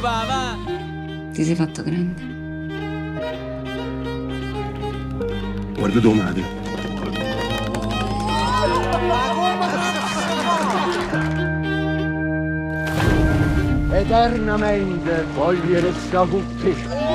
correre! Non ti preoccupare, va! Ti sei fatto grande? Guarda tua madre. Eternamente voglio restare con te.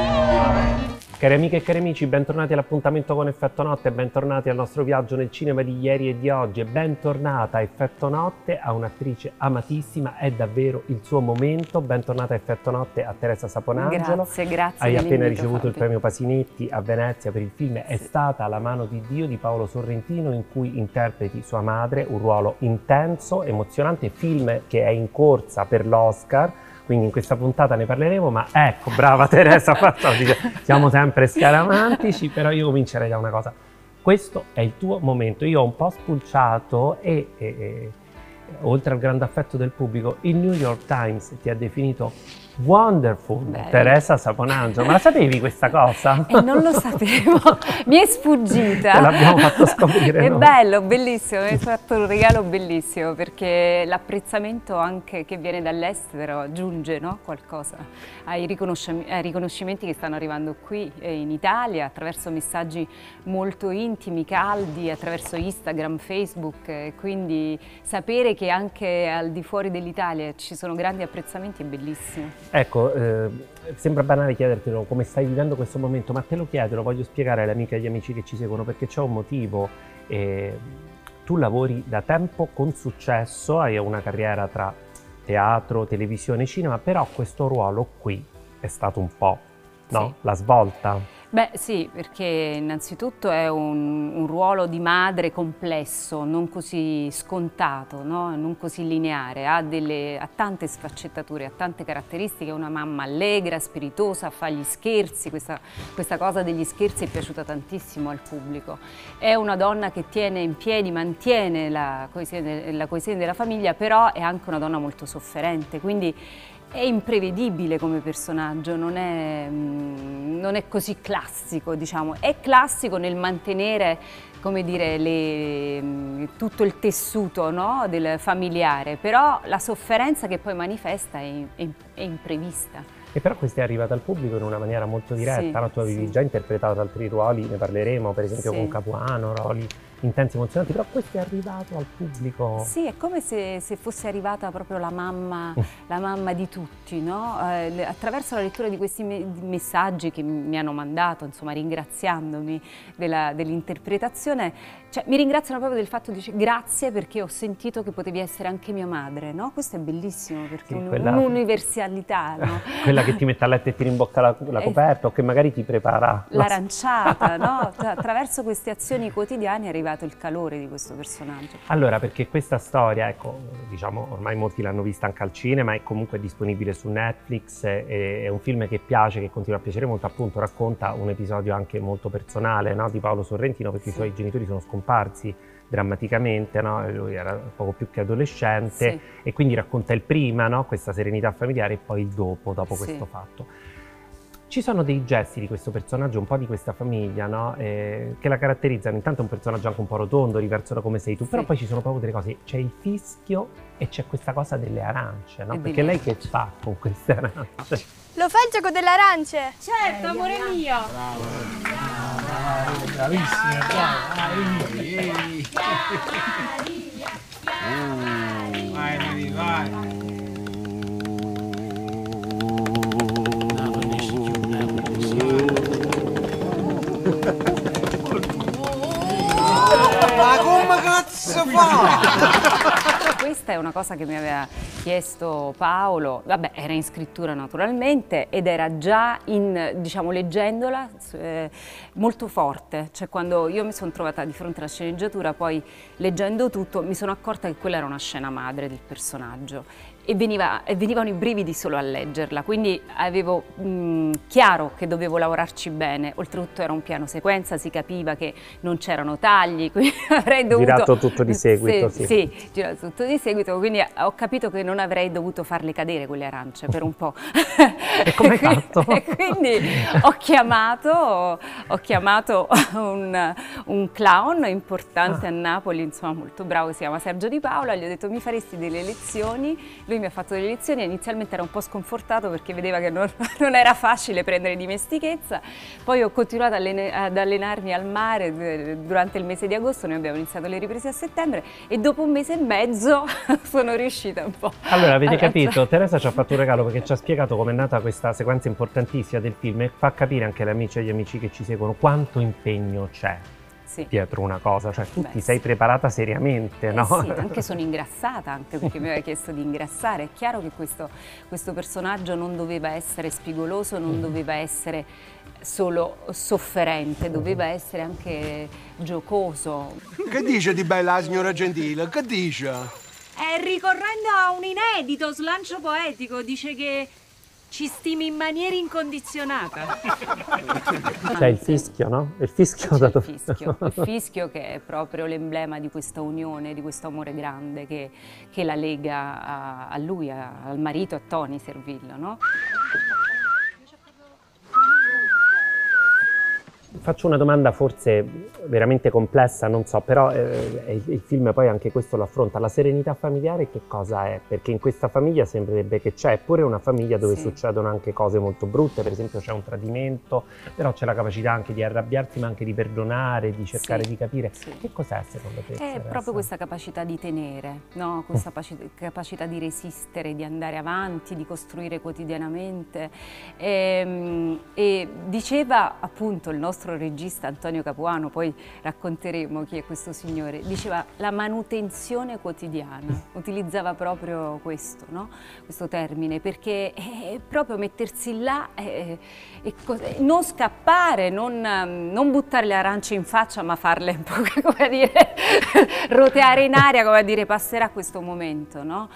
Cari amiche e cari amici, bentornati all'appuntamento con Effetto Notte, bentornati al nostro viaggio nel cinema di ieri e di oggi e bentornata Effetto Notte a un'attrice amatissima, è davvero il suo momento, bentornata Effetto Notte a Teresa Saponangelo. Grazie, grazie. Hai appena ricevuto il Fabio. premio Pasinetti a Venezia per il film È stata la mano di Dio di Paolo Sorrentino in cui interpreti sua madre, un ruolo intenso, emozionante, film che è in corsa per l'Oscar. Quindi in questa puntata ne parleremo, ma ecco, brava Teresa, siamo sempre scaramantici, però io comincerei da una cosa. Questo è il tuo momento. Io ho un po' spulciato e, e- e, oltre al grande affetto del pubblico, il New York Times ti ha definito wonderful Beh. Teresa Saponangelo. Ma la sapevi questa cosa? E non lo sapevo, mi è sfuggita. Te l'abbiamo fatto scoprire È noi. bello, bellissimo, mi hai fatto un regalo bellissimo perché l'apprezzamento anche che viene dall'estero aggiunge no, qualcosa ai, riconosci- ai riconoscimenti che stanno arrivando qui eh, in Italia attraverso messaggi molto intimi, caldi, attraverso Instagram, Facebook, eh, quindi sapere che anche al di fuori dell'Italia ci sono grandi apprezzamenti è bellissimo. Ecco, eh, sembra banale chiedertelo come stai vivendo questo momento, ma te lo chiedo, lo voglio spiegare alle amiche e agli amici che ci seguono perché c'è un motivo. eh, tu lavori da tempo con successo, hai una carriera tra teatro, televisione, cinema, però questo ruolo qui è stato un po' no? Sì. la svolta. Beh sì, perché innanzitutto è un, un ruolo di madre complesso, non così scontato, no? non così lineare, ha, delle- ha tante sfaccettature, ha tante caratteristiche, è una mamma allegra, spiritosa, fa gli scherzi, questa, questa cosa degli scherzi è piaciuta tantissimo al pubblico. È una donna che tiene in piedi, mantiene la coesione, la coesione della famiglia, però è anche una donna molto sofferente, quindi è imprevedibile come personaggio, non è, mm, non è così classico, diciamo. È classico nel mantenere, come dire, le- mm, tutto il tessuto no, del familiare, però la sofferenza che poi manifesta è, è- è imprevista. E però questa è arrivata al pubblico in una maniera molto diretta, Sì, no? tu avevi sì. già interpretato altri ruoli, ne parleremo, per esempio Sì. con Capuano, ruoli intensi, emozionanti, però questo è arrivato al pubblico. Sì, è come se, se fosse arrivata proprio la mamma, la mamma di tutti, no? Eh, attraverso la lettura di questi me- messaggi che mi hanno mandato, insomma, ringraziandomi della- dell'interpretazione, cioè, mi ringraziano proprio del fatto di dire grazie perché ho sentito che potevi essere anche mia madre, no? Questo è bellissimo perché Sì, è un- quella- un'universalità, no? Quella che ti mette a letto e ti rimbocca la, la Eh, coperta o che magari ti prepara la- L'aranciata, no? Tra- Attraverso queste azioni quotidiane è arrivato il calore di questo personaggio. Allora, perché questa storia, ecco, diciamo, ormai molti l'hanno vista anche al cinema, è comunque disponibile su Netflix, è, è un film che piace, che continua a piacere molto, appunto racconta un episodio anche molto personale no, di Paolo Sorrentino, perché Sì. i suoi genitori sono scomparsi drammaticamente, no? lui era poco più che adolescente Sì. e quindi racconta il prima, no? questa serenità familiare e poi il dopo, dopo Sì. questo fatto. Ci sono dei gesti di questo personaggio, un po' di questa famiglia, no? Eh, che la caratterizzano. Intanto è un personaggio anche un po' rotondo, diverso da come sei tu, però Sì. poi ci sono proprio delle cose. C'è il fischio e c'è questa cosa delle arance, no? Perché lei che fa con queste arance? Lo fa il gioco delle arance? Certo, amore mio! Ma cazzo fa? Questa è una cosa che mi aveva chiesto Paolo, vabbè era in scrittura naturalmente ed era già in, diciamo leggendola, eh, molto forte, cioè quando io mi sono trovata di fronte alla sceneggiatura poi leggendo tutto mi sono accorta che quella era una scena madre del personaggio e, veniva- e venivano i brividi solo a leggerla, quindi avevo mh, chiaro che dovevo lavorarci bene, oltretutto era un piano sequenza, si capiva che non c'erano tagli, quindi avrei dovuto... Girato tutto di seguito, sì. Sì, girato tutto di seguito, quindi ho capito che non avrei dovuto farle cadere quelle arance per un po'. E come fatto? E quindi ho chiamato, ho chiamato un, un clown importante Ah. a Napoli, insomma molto bravo, si chiama Sergio Di Paola, gli ho detto mi faresti delle lezioni? Lui lui mi ha fatto delle lezioni e inizialmente era un po' sconfortato perché vedeva che non, non era facile prendere dimestichezza. Poi ho continuato ad allenarmi al mare durante il mese di agosto, noi abbiamo iniziato le riprese a settembre e dopo un mese e mezzo sono riuscita un po'. Allora avete capito, Teresa ci ha fatto un regalo perché ci ha spiegato come è nata questa sequenza importantissima del film e fa capire anche alle amici e agli amici che ci seguono quanto impegno c'è sì. dietro una cosa, cioè tu Beh, ti sei preparata seriamente, eh no? Sì, anche sono ingrassata, anche perché mi aveva chiesto di ingrassare. È chiaro che questo, questo personaggio non doveva essere spigoloso, non mm. doveva essere solo sofferente, doveva essere anche giocoso. Che dice di bella la signora Gentile? Che dice? Eh, ricorrendo a un inedito slancio poetico, dice che ci stimi in maniera incondizionata. C'è il fischio, no? Il fischio dato... Il fischio, il fischio che è proprio l'emblema di questa unione, di questo amore grande che, che la lega a, a lui, a, al marito, a Tony Servillo, no? Faccio una domanda forse veramente complessa, non so, però eh, il film poi anche questo lo affronta. La serenità familiare che cosa è? Perché in questa famiglia sembrerebbe che c'è, eppure una famiglia dove sì. succedono anche cose molto brutte, per esempio c'è un tradimento, però c'è la capacità anche di arrabbiarsi ma anche di perdonare, di cercare sì. di capire. Sì. Che cos'è secondo te? È proprio questa capacità di tenere, no? questa mm. capacità di resistere, di andare avanti, di costruire quotidianamente. E, ehm, e diceva appunto il nostro regista Antonio Capuano, poi racconteremo chi è questo signore, diceva la manutenzione quotidiana, utilizzava proprio questo, no? questo termine, perché è proprio mettersi là e, e non scappare, non, non, buttare le arance in faccia, ma farle un po' come dire, roteare in aria, come a dire passerà questo momento. No?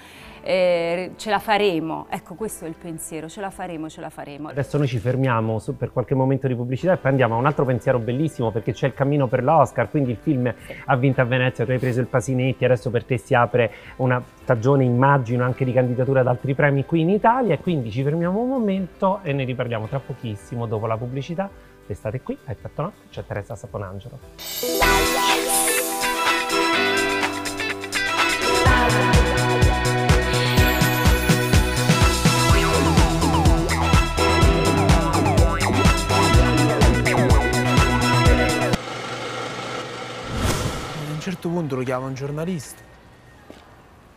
Eh, ce la faremo. Ecco, questo è il pensiero, ce la faremo, ce la faremo. Adesso noi ci fermiamo per qualche momento di pubblicità e poi andiamo a un altro pensiero bellissimo perché c'è il cammino per l'Oscar, quindi il film ha vinto a Venezia, tu hai preso il Pasinetti, adesso per te si apre una stagione, immagino, anche di candidatura ad altri premi qui in Italia e quindi ci fermiamo un momento e ne riparliamo tra pochissimo dopo la pubblicità. Restate qui, a Effetto Notte, c'è Teresa Saponangelo. Certo punto lo chiama un giornalista.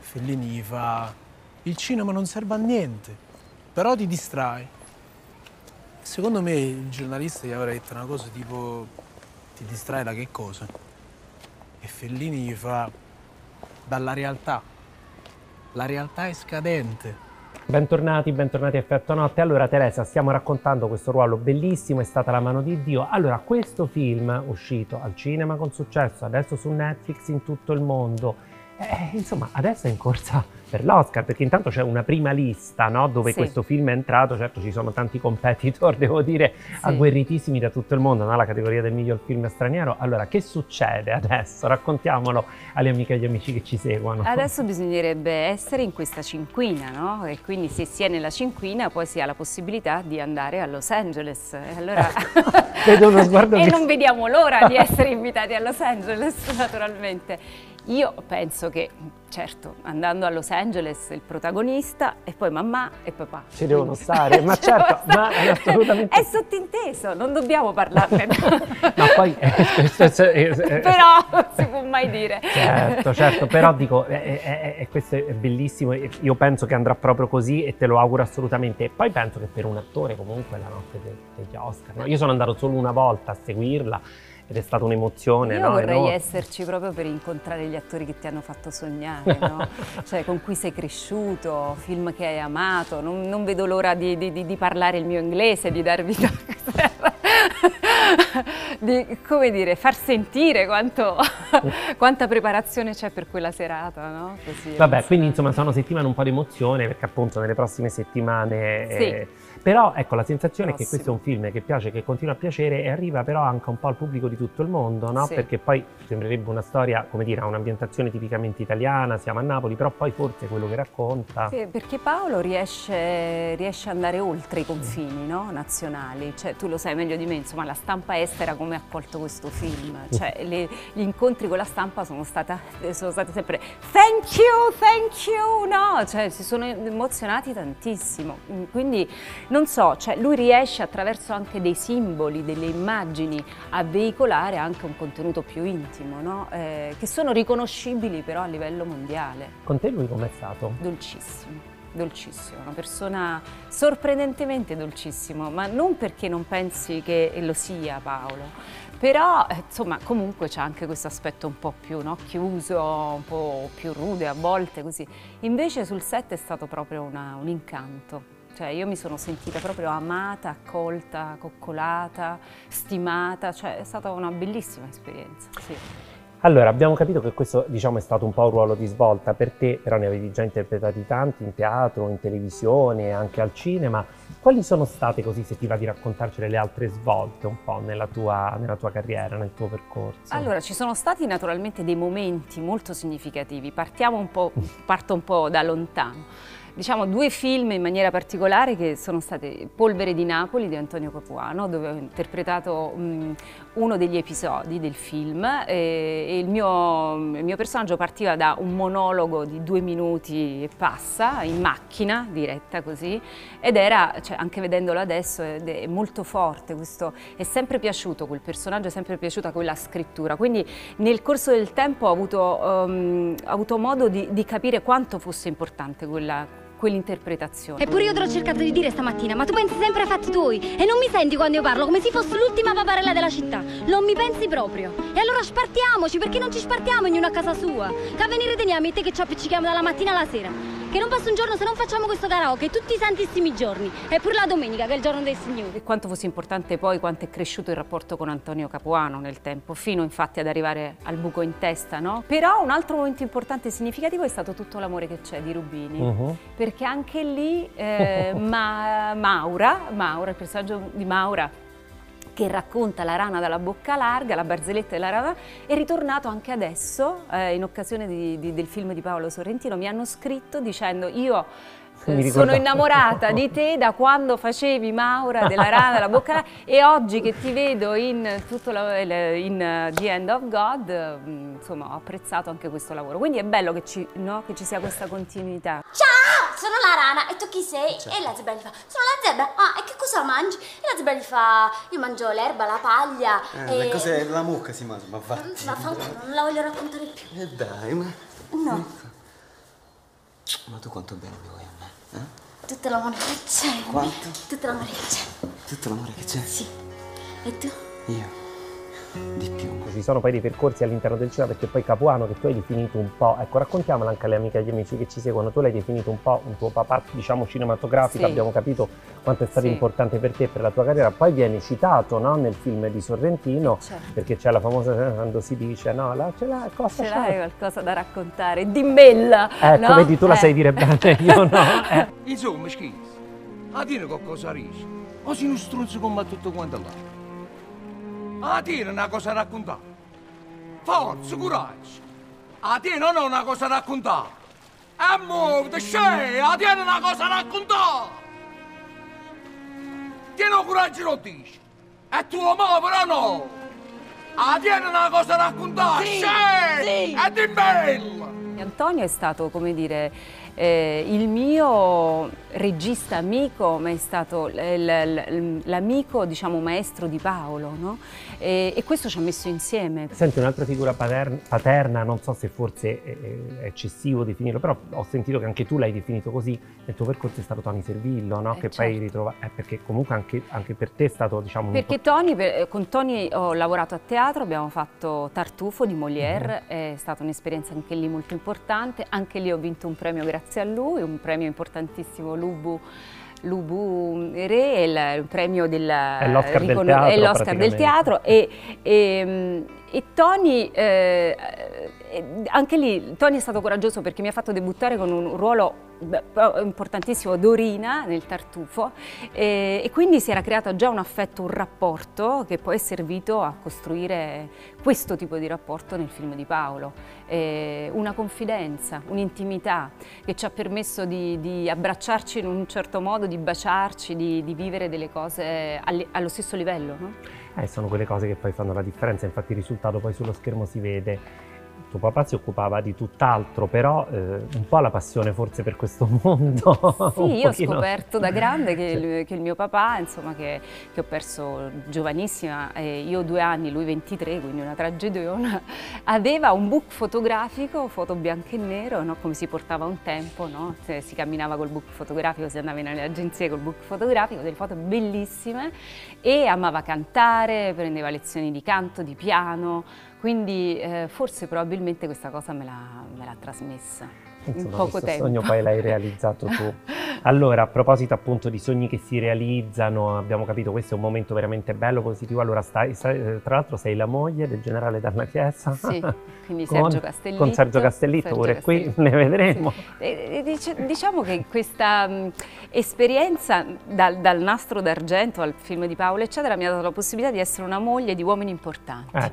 Fellini gli fa, il cinema non serve a niente, però ti distrae. Secondo me il giornalista gli avrebbe detto una cosa tipo, ti distrae da che cosa? E Fellini gli fa, dalla realtà. La realtà è scadente. Bentornati, bentornati a Effetto Notte. Allora Teresa, stiamo raccontando questo ruolo bellissimo, è stata la mano di Dio. Allora, questo film uscito al cinema con successo, adesso su Netflix in tutto il mondo, eh, insomma, adesso è in corsa per l'Oscar, perché intanto c'è una prima lista no? dove sì. questo film è entrato, certo ci sono tanti competitor, devo dire, sì. agguerritissimi da tutto il mondo, no? la categoria del miglior film straniero. Allora, che succede adesso? Raccontiamolo alle amiche e agli amici che ci seguono. Adesso bisognerebbe essere in questa cinquina, no? E quindi se si è nella cinquina poi si ha la possibilità di andare a Los Angeles. E allora... Vedo uno sguardo E non vediamo l'ora di essere invitati a Los Angeles, naturalmente. Io penso che, certo, andando a Los Angeles il protagonista e poi mamma e papà. Ci devono stare, ma certo, ma è assolutamente... È sottinteso, non dobbiamo parlarne. no, poi... però non si può mai dire. Certo, certo, però dico, è, è, è, questo è bellissimo, io penso che andrà proprio così e te lo auguro assolutamente. E poi penso che per un attore comunque la notte degli Oscar, no? io sono andato solo una volta a seguirla, ed è stata un'emozione. Io no? vorrei no? esserci proprio per incontrare gli attori che ti hanno fatto sognare, no? cioè con cui sei cresciuto, film che hai amato, non, non vedo l'ora di, di, di, parlare il mio inglese, di darvi di come dire, far sentire quanto, quanta preparazione c'è per quella serata, no? Così, Vabbè, quindi insomma sono settimane un po' di emozione perché appunto nelle prossime settimane... Sì. Eh, però ecco, la sensazione Prossimo. è che questo è un film che piace, che continua a piacere e arriva però anche un po' al pubblico di tutto il mondo, no? Sì. Perché poi sembrerebbe una storia, come dire, ha un'ambientazione tipicamente italiana, siamo a Napoli, però poi forse quello che racconta... Sì, perché Paolo riesce, riesce ad andare oltre i confini no? nazionali, cioè tu lo sai meglio di me, insomma la stampa estera come ha accolto questo film. Cioè, le, gli incontri con la stampa sono, stata, sono stati sempre thank you, thank you, no? Cioè, si sono emozionati tantissimo. Quindi, non so, cioè, lui riesce attraverso anche dei simboli, delle immagini, a veicolare anche un contenuto più intimo, no? eh, che sono riconoscibili però a livello mondiale. Con te lui com'è stato? Dolcissimo dolcissimo, una persona sorprendentemente dolcissimo, ma non perché non pensi che lo sia Paolo, però eh, insomma comunque c'è anche questo aspetto un po' più no? chiuso, un po' più rude a volte così. Invece sul set è stato proprio una, un incanto. Cioè io mi sono sentita proprio amata, accolta, coccolata, stimata, cioè è stata una bellissima esperienza. Sì. Allora, abbiamo capito che questo diciamo, è stato un po' un ruolo di svolta per te, però ne avevi già interpretati tanti in teatro, in televisione, anche al cinema. Quali sono state, così se ti va di raccontarcele, le altre svolte un po' nella tua, nella tua carriera, nel tuo percorso? Allora, ci sono stati naturalmente dei momenti molto significativi. Partiamo un po', parto un po' da lontano diciamo, due film in maniera particolare che sono stati Polvere di Napoli di Antonio Capuano, dove ho interpretato mh, uno degli episodi del film e, e il, mio, il, mio, personaggio partiva da un monologo di due minuti e passa, in macchina, diretta così, ed era, cioè, anche vedendolo adesso, è molto forte, questo, è sempre piaciuto quel personaggio, è sempre piaciuta quella scrittura, quindi nel corso del tempo ho avuto, um, ho avuto modo di, di capire quanto fosse importante quella quell'interpretazione. Eppure io te l'ho cercato di dire stamattina, ma tu pensi sempre ai fatti tuoi e non mi senti quando io parlo come se fossi l'ultima paparella della città. Non mi pensi proprio. E allora spartiamoci, perché non ci spartiamo ognuno a casa sua? Che a venire teniamo e te che ci appiccichiamo dalla mattina alla sera. Che non passa un giorno se non facciamo questo karaoke tutti i santissimi giorni. Eppure la domenica, che è il giorno dei signori. E quanto fosse importante poi quanto è cresciuto il rapporto con Antonio Capuano nel tempo, fino infatti ad arrivare al buco in testa, no? Però un altro momento importante e significativo è stato tutto l'amore che c'è di Rubini. Uh -huh. Perché anche lì eh, Ma Maura, Maura, il personaggio di Maura che racconta la rana dalla bocca larga, la barzelletta della rana, è ritornato anche adesso, eh, in occasione di, di, del film di Paolo Sorrentino, mi hanno scritto dicendo io sono innamorata di te da quando facevi Maura della rana della bocca e oggi che ti vedo in, la, in uh, The End of God, mm, insomma ho apprezzato anche questo lavoro. Quindi è bello che ci, no, che ci sia questa continuità. Ciao! sono la rana e tu chi sei? Ciao. E la zebra gli fa, sono la zebra, ah e che cosa mangi? E la zebra gli fa, io mangio l'erba, la paglia. Eh, e... cos'è la mucca si mangia? Ma va. Ma fa non la voglio raccontare più. E eh dai, ma. No. Ma tu quanto bene mi vuoi a me? Eh? Tutto l'amore che c'è. Quanto? Tutto l'amore che c'è. Tutto l'amore che c'è? Sì. E tu? Io di più. Ci sono poi dei percorsi all'interno del cinema perché poi Capuano che tu hai definito un po', ecco raccontiamolo anche alle amiche e agli amici che ci seguono, tu l'hai definito un po' un tuo papà diciamo cinematografico, sì. abbiamo capito quanto è stato sì. importante per te e per la tua carriera, poi viene citato no, nel film di Sorrentino certo. perché c'è la famosa quando si dice no, là, ce l'hai cosa ce l'hai qualcosa da raccontare, dimmella! Ecco, no? vedi tu eh. la sai dire bene, io no. Eh. Insomma, schifo, a dire qualcosa riesci, o si uno struzzo come tutto quanto là. A te una cosa da raccontare. Forza, coraggio. A te non ho una cosa da raccontare. E muoviti, scei, a te una cosa da raccontare. Tieni coraggio lo dici. E tu lo muovi però no. A te una cosa da raccontare, sì, scei, sì. e di bella. Antonio è stato, come dire, eh, il mio regista amico, ma è stato l'amico, diciamo, maestro di Paolo, no? e, e, questo ci ha messo insieme. Senti, un'altra figura paterna, paterna, non so se forse è, è, eccessivo definirlo, però ho sentito che anche tu l'hai definito così, nel tuo percorso è stato Tony Servillo, no? eh, che certo. poi ritrova, eh, perché comunque anche, anche, per te è stato, diciamo... Perché Tony, per, con Tony ho lavorato a teatro, abbiamo fatto Tartufo di Molière, mm -hmm. è stata un'esperienza anche lì molto importante, anche lì ho vinto un premio grazie grazie a lui, un premio importantissimo Lubu Lubu Re, il, premio del, l'Oscar del teatro, del teatro e, e, e Tony, eh, anche lì, Tony è stato coraggioso perché mi ha fatto debuttare con un ruolo importantissimo Dorina nel Tartufo e, e, quindi si era creato già un affetto, un rapporto che poi è servito a costruire questo tipo di rapporto nel film di Paolo, e una confidenza, un'intimità che ci ha permesso di, di, abbracciarci in un certo modo, di baciarci, di, di vivere delle cose allo stesso livello. No? Eh, sono quelle cose che poi fanno la differenza, infatti il risultato poi sullo schermo si vede tuo papà si occupava di tutt'altro, però eh, un po' la passione forse per questo mondo. Sì, io ho scoperto da grande che, sì. il, che il, mio papà, insomma, che, che ho perso giovanissima, eh, io due anni, lui 23, quindi una tragediona, aveva un book fotografico, foto bianco e nero, no? come si portava un tempo, no? si camminava col book fotografico, si andava nelle agenzie col book fotografico, delle foto bellissime e amava cantare, prendeva lezioni di canto, di piano, quindi eh, forse probabilmente questa cosa me l'ha, trasmessa Insomma, in poco tempo. sogno poi l'hai realizzato tu. Allora, a proposito appunto di sogni che si realizzano, abbiamo capito questo è un momento veramente bello, positivo. Allora, stai, stai, eh, tra l'altro sei la moglie del generale Dalla Chiesa. Sì, quindi Sergio Castellitto. Con Sergio Castellitto, Sergio pure Castellitto. qui ne vedremo. Sì. E, e, diciamo che questa mh, esperienza dal, dal, nastro d'argento al film di Paolo, eccetera, mi ha dato la possibilità di essere una moglie di uomini importanti. Eh.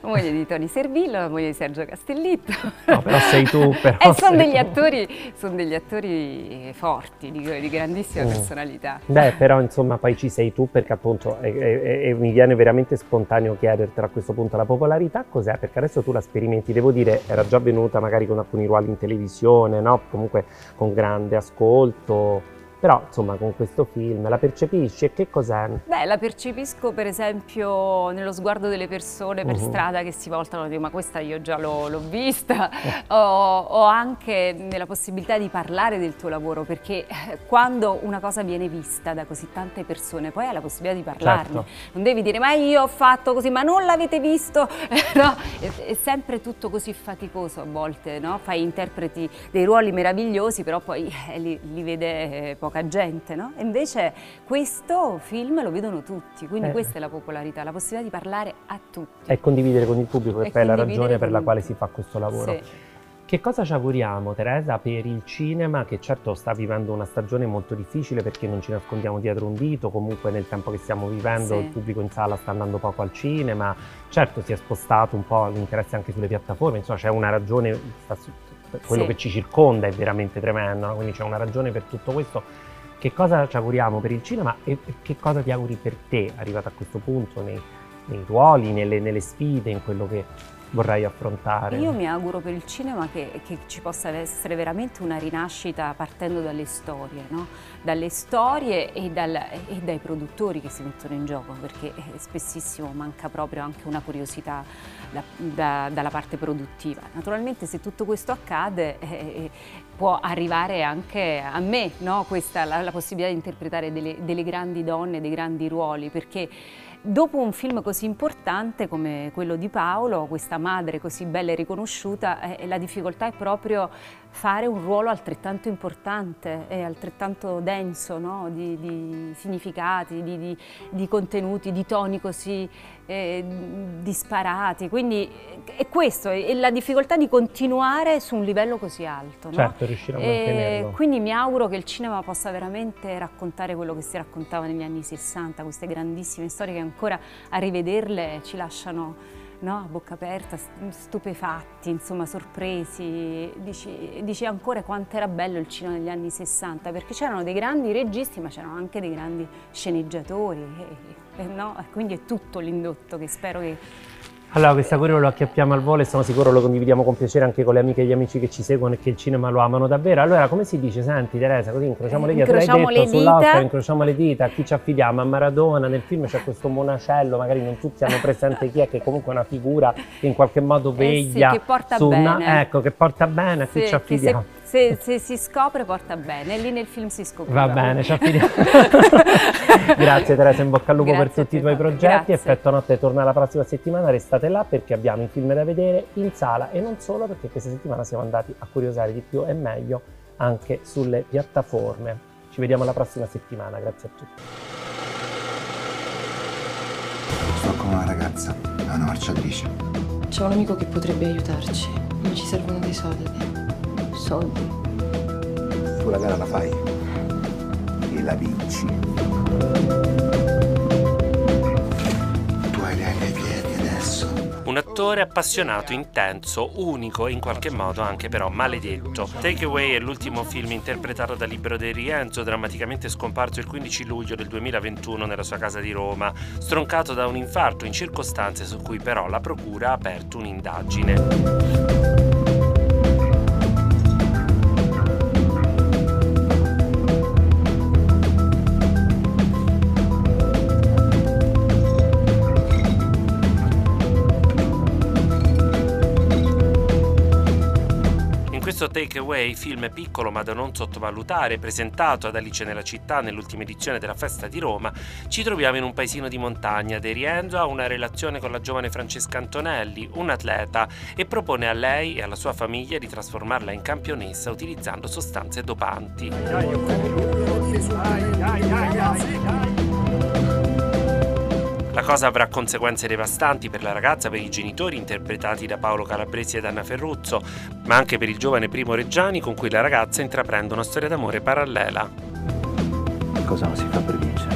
moglie di Tony Servillo, la moglie di Sergio Castellitto. No, però sei tu però. E sono degli, attori, son degli attori forti, di, di grandissima mm. personalità. Beh, però insomma poi ci sei tu perché appunto e, e, e mi viene veramente spontaneo chiederti a questo punto la popolarità cos'è? Perché adesso tu la sperimenti, devo dire, era già venuta magari con alcuni ruoli in televisione, no? Comunque con grande ascolto però insomma con questo film la percepisci e che cos'è? Beh, la percepisco per esempio nello sguardo delle persone per uh -huh. strada che si voltano e dicono ma questa io già l'ho vista, o, o, anche nella possibilità di parlare del tuo lavoro, perché eh, quando una cosa viene vista da così tante persone poi hai la possibilità di parlarne, certo. non devi dire ma io ho fatto così, ma non l'avete visto, no? è, è, sempre tutto così faticoso a volte, no? fai interpreti dei ruoli meravigliosi però poi eh, li, li vede eh, poco poca gente, no? E invece questo film lo vedono tutti, quindi eh. questa è la popolarità, la possibilità di parlare a tutti. E condividere con il pubblico, che poi è la ragione per la quale si fa questo lavoro. Sì. Che cosa ci auguriamo, Teresa, per il cinema che certo sta vivendo una stagione molto difficile perché non ci nascondiamo dietro un dito, comunque nel tempo che stiamo vivendo sì. il pubblico in sala sta andando poco al cinema, certo si è spostato un po' l'interesse anche sulle piattaforme, insomma c'è una ragione, quello sì. che ci circonda è veramente tremendo, no? quindi c'è una ragione per tutto questo. Che cosa ci auguriamo per il cinema e che cosa ti auguri per te, arrivato a questo punto, nei, nei ruoli, nelle, nelle sfide, in quello che vorrai affrontare? Io mi auguro per il cinema che, che ci possa essere veramente una rinascita partendo dalle storie, no? dalle storie e, dal, e, dai produttori che si mettono in gioco, perché eh, spessissimo manca proprio anche una curiosità da, da, dalla parte produttiva. Naturalmente se tutto questo accade eh, eh, può arrivare anche a me no? Questa, la, la, possibilità di interpretare delle, delle grandi donne, dei grandi ruoli, perché Dopo un film così importante come quello di Paolo, questa madre così bella e riconosciuta, eh, la difficoltà è proprio fare un ruolo altrettanto importante e altrettanto denso no? di, di, significati, di, di, di, contenuti, di toni così eh, disparati. Quindi è questo, è la difficoltà di continuare su un livello così alto. No? Certo, riuscire a mantenerlo. Quindi mi auguro che il cinema possa veramente raccontare quello che si raccontava negli anni 60, queste grandissime storie che ancora a rivederle ci lasciano no? a bocca aperta, stupefatti, insomma sorpresi, dici, dici ancora quanto era bello il cinema negli anni 60, perché c'erano dei grandi registi ma c'erano anche dei grandi sceneggiatori, e, e, no? quindi è tutto l'indotto che spero che allora, questa cosa lo acchiappiamo al volo e sono sicuro lo condividiamo con piacere anche con le amiche e gli amici che ci seguono e che il cinema lo amano davvero. Allora, come si dice? Senti Teresa, così incrociamo le dita, incrociamo detto sull'Oscar, incrociamo le dita, a chi ci affidiamo? A Maradona, nel film c'è questo monacello, magari non tutti hanno presente chi è, che è comunque una figura che in qualche modo veglia. Eh sì, che porta bene. Una, ecco, che porta bene, a chi ci affidiamo? Se, se, si scopre porta bene, lì nel film si scopre. Va bene, ci affidiamo. Grazie Teresa, in bocca al lupo Grazie per tutti i tuoi progetti. Grazie. Effetto Notte torna la prossima settimana, restate là perché abbiamo i film da vedere in sala e non solo perché questa settimana siamo andati a curiosare di più e meglio anche sulle piattaforme. Ci vediamo la prossima settimana, grazie a tutti. Sto con una ragazza, è una marciatrice. C'è un amico che potrebbe aiutarci, ma ci servono dei soldi soldi. Tu la gara la fai e la vinci. Tu hai le ai piedi adesso. Un attore appassionato, intenso, unico e in qualche modo anche però maledetto. Takeaway è l'ultimo film interpretato da Libero De Rienzo, drammaticamente scomparso il 15 luglio del 2021 nella sua casa di Roma, stroncato da un infarto in circostanze su cui però la procura ha aperto un'indagine. Questo Takeaway, film piccolo ma da non sottovalutare, presentato ad Alice nella città nell'ultima edizione della festa di Roma, ci troviamo in un paesino di montagna. De Rienzo ha una relazione con la giovane Francesca Antonelli, un atleta, e propone a lei e alla sua famiglia di trasformarla in campionessa utilizzando sostanze dopanti. La cosa avrà conseguenze devastanti per la ragazza, per i genitori interpretati da Paolo Calabresi ed Anna Ferruzzo, ma anche per il giovane Primo Reggiani con cui la ragazza intraprende una storia d'amore parallela. Cosa non si fa per vincere?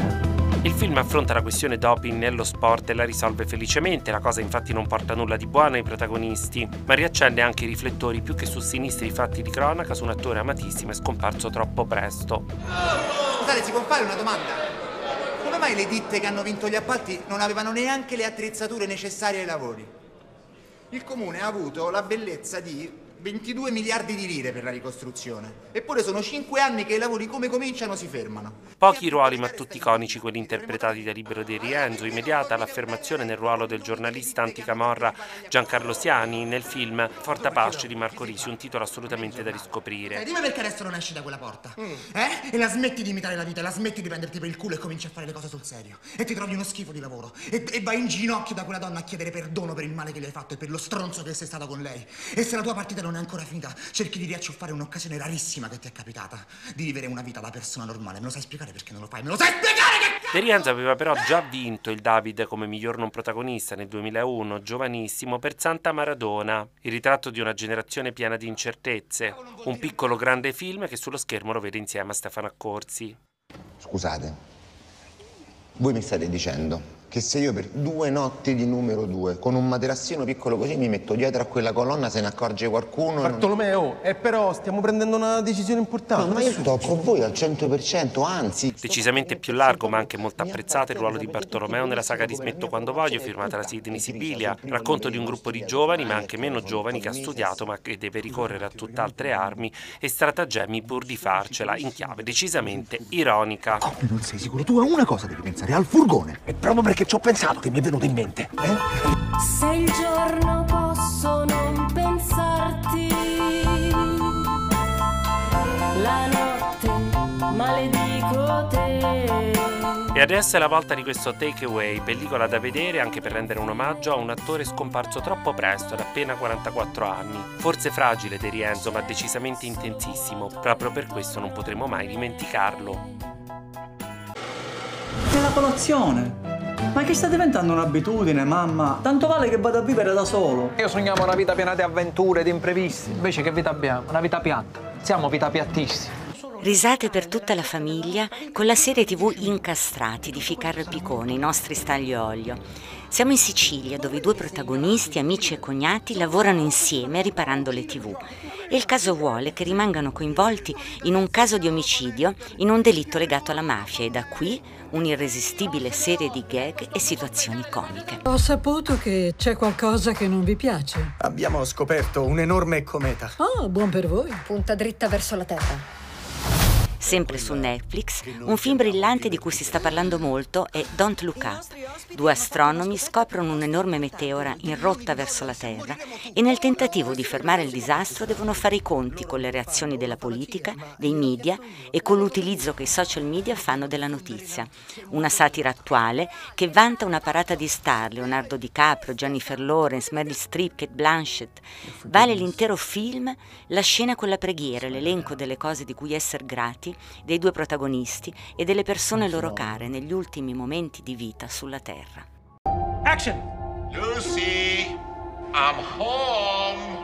Il film affronta la questione doping nello sport e la risolve felicemente, la cosa infatti non porta nulla di buono ai protagonisti, ma riaccende anche i riflettori più che su sinistri fatti di cronaca su un attore amatissimo e scomparso troppo presto. Scusate, si può fare una domanda? Come mai le ditte che hanno vinto gli appalti non avevano neanche le attrezzature necessarie ai lavori? Il comune ha avuto la bellezza di 22 miliardi di lire per la ricostruzione. Eppure sono 5 anni che i lavori come cominciano si fermano. Pochi ruoli ma tutti iconici quelli interpretati da Libero di Rienzo, immediata l'affermazione nel ruolo del giornalista anticamorra Giancarlo Siani nel film Forte Apache di Marco Risi, un titolo assolutamente da riscoprire. Eh, dimmi perché adesso non esci da quella porta. Mm. Eh? E la smetti di imitare la vita, la smetti di prenderti per il culo e cominci a fare le cose sul serio. E ti trovi uno schifo di lavoro. E, e vai in ginocchio da quella donna a chiedere perdono per il male che le hai fatto e per lo stronzo che sei stato con lei. E se la tua partita non è ancora finita, cerchi di riacciuffare un'occasione rarissima che ti è capitata di vivere una vita da persona normale. Me lo sai spiegare perché non lo fai? Me lo sai spiegare che De Rienzo aveva però già vinto il David come miglior non protagonista nel 2001, giovanissimo, per Santa Maradona, il ritratto di una generazione piena di incertezze, un piccolo grande film che sullo schermo lo vede insieme a Stefano Accorsi. Scusate, voi mi state dicendo che se io per due notti di numero due, con un materassino piccolo così, mi metto dietro a quella colonna, se ne accorge qualcuno... Bartolomeo, non... eh però stiamo prendendo una decisione importante. No, ma io sto con voi al 100%, anzi... Decisamente più largo, ma anche molto apprezzato, il ruolo di Bartolomeo nella saga di Smetto quando voglio, firmata da Sidney Sibilia. Racconto di un gruppo di giovani, ma anche meno giovani, che ha studiato ma che deve ricorrere a tutt'altre armi e stratagemmi pur di farcela, in chiave decisamente ironica. Come non sei sicuro? Tu a una cosa devi pensare, al furgone. E proprio perché ci ho pensato che mi è venuto in mente. Eh? Se il giorno posso non pensarti, la notte maledico te. E adesso è la volta di questo Takeaway, pellicola da vedere anche per rendere un omaggio a un attore scomparso troppo presto, ad appena 44 anni. Forse fragile De Rienzo, ma decisamente intensissimo. Proprio per questo non potremo mai dimenticarlo. È la colazione! Ma che sta diventando un'abitudine, mamma? Tanto vale che vado a vivere da solo. Io sognavo una vita piena di avventure, di imprevisti. Invece che vita abbiamo? Una vita piatta. Siamo vita piattissimi. Risate per tutta la famiglia con la serie tv Incastrati di Ficarro e Picone, i nostri staglio Siamo in Sicilia dove i due protagonisti, amici e cognati, lavorano insieme riparando le tv e il caso vuole che rimangano coinvolti in un caso di omicidio, in un delitto legato alla mafia e da qui un'irresistibile serie di gag e situazioni comiche. Ho saputo che c'è qualcosa che non vi piace. Abbiamo scoperto un'enorme cometa. Oh, buon per voi. Punta dritta verso la Terra. Sempre su Netflix, un film brillante di cui si sta parlando molto è Don't Look Up. Due astronomi scoprono un'enorme meteora in rotta verso la Terra e nel tentativo di fermare il disastro devono fare i conti con le reazioni della politica, dei media e con l'utilizzo che i social media fanno della notizia. Una satira attuale che vanta una parata di star, Leonardo DiCaprio, Jennifer Lawrence, Meryl Streep, Kate Blanchett. Vale l'intero film la scena con la preghiera, l'elenco delle cose di cui essere grati racconti dei due protagonisti e delle persone loro care negli ultimi momenti di vita sulla Terra. Action! Lucy, I'm home!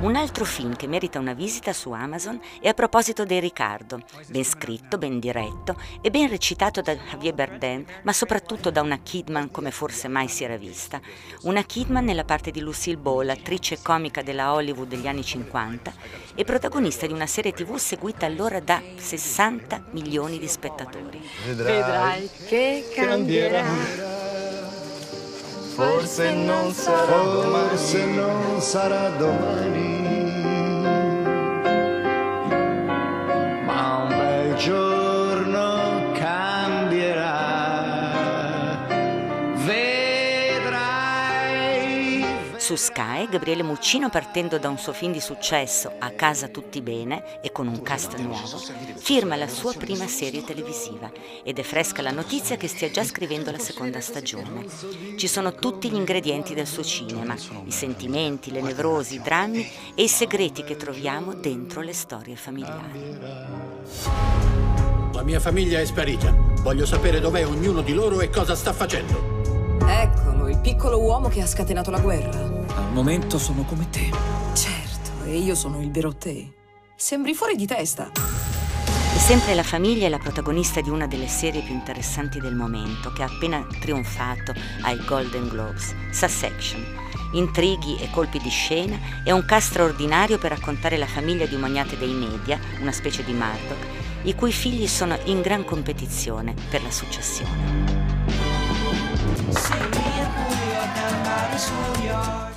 Un altro film che merita una visita su Amazon è A proposito dei Riccardo, ben scritto, ben diretto e ben recitato da Javier Bardem, ma soprattutto da una Kidman come forse mai si era vista. Una Kidman nella parte di Lucille Ball, attrice comica della Hollywood degli anni 50 e protagonista di una serie tv seguita allora da 60 milioni di spettatori. Vedrai che cambierà. Forse non sarà domani. Forse non sarà domani. Su Sky, Gabriele Muccino, partendo da un suo film di successo, A casa tutti bene e con un cast nuovo, firma la sua prima serie televisiva ed è fresca la notizia che stia già scrivendo la seconda stagione. Ci sono tutti gli ingredienti del suo cinema, i sentimenti, le nevrosi, i drammi e i segreti che troviamo dentro le storie familiari. La mia famiglia è sparita. Voglio sapere dov'è ognuno di loro e cosa sta facendo. Eccolo, il piccolo uomo che ha scatenato la guerra. Al momento sono come te. Certo, e io sono il vero te. Sembri fuori di testa. E sempre la famiglia è la protagonista di una delle serie più interessanti del momento, che ha appena trionfato ai Golden Globes, Sussection. Intrighi e colpi di scena e un cast straordinario per raccontare la famiglia di un magnate dei media, una specie di Murdoch, i cui figli sono in gran competizione per la successione.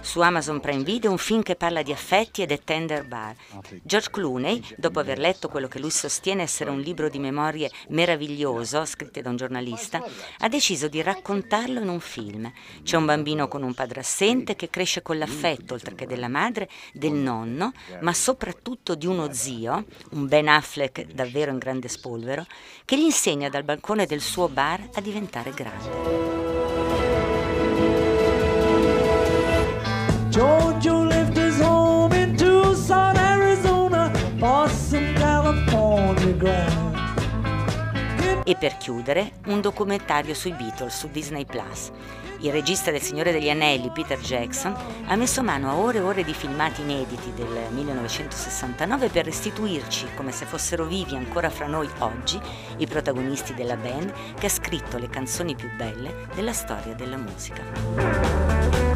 Su Amazon Prime Video un film che parla di affetti ed è Tender Bar. George Clooney, dopo aver letto quello che lui sostiene essere un libro di memorie meraviglioso, scritto da un giornalista, ha deciso di raccontarlo in un film. C'è un bambino con un padre assente che cresce con l'affetto, oltre che della madre, del nonno, ma soprattutto di uno zio, un Ben Affleck davvero in grande spolvero, che gli insegna dal balcone del suo bar a diventare grande. E per chiudere, un documentario sui Beatles su Disney Plus. Il regista del Signore degli Anelli, Peter Jackson, ha messo mano a ore e ore di filmati inediti del 1969 per restituirci, come se fossero vivi ancora fra noi oggi, i protagonisti della band che ha scritto le canzoni più belle della storia della musica.